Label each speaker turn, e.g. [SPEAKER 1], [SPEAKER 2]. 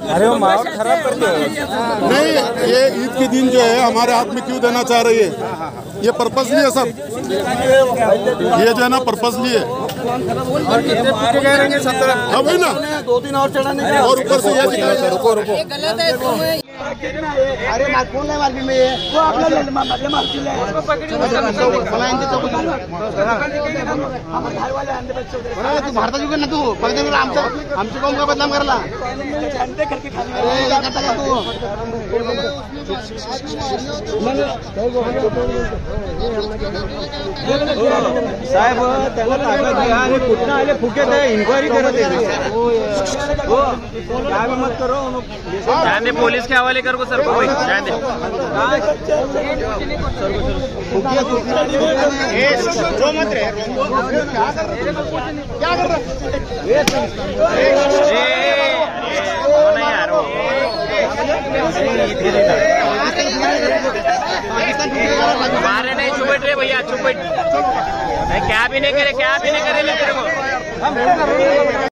[SPEAKER 1] अरे वो माहौल खराब कर दो
[SPEAKER 2] नहीं ये ईद के दिन जो है हमारे हाथ में क्यों देना चाह रही है? ये पर्पसली है सब। ये जो है ना पर्पसली है हाँ ना।
[SPEAKER 3] दो दिन और चढ़ाने
[SPEAKER 2] और ऊपर से ये दिखाया रुको रुको
[SPEAKER 3] अरे मार फ़ोन नाही मारली मी वो आपला मधले मारतील तू भारताची ना तू फक्त आमचं आमचं कौन का बदनाम करला अरे काय करता का तू?
[SPEAKER 1] साहेब त्याला घ्या आले फुके ते इन्क्वायरी करत आहे मत करो
[SPEAKER 4] जान दे पुलिस के हवाले कर को सर को जान
[SPEAKER 1] जो मत रे
[SPEAKER 4] कौन है यार वो भैया चुप मैं क्या भी नहीं करे क्या भी नहीं करे ले तेरे को